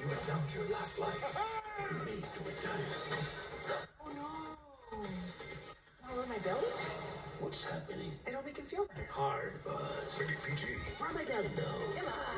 You've down to your last life. Made to retire. Oh no. Oh, am my belly? What's happening? I don't make him feel better. Hard buzz. Rated PG. Where my belly? No. Emma! No.